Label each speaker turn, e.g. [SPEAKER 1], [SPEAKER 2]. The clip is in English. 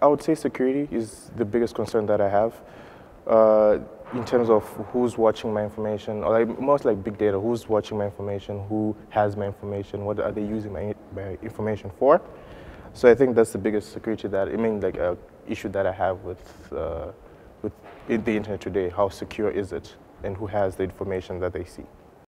[SPEAKER 1] I would say security is the biggest concern that I have. Uh, in terms of who's watching my information, or like most like big data, who's watching my information, who has my information, what are they using my, my information for? So I think that's the biggest security that I mean like uh, issue that I have with uh, with the internet today. How secure is it, and who has the information that they see?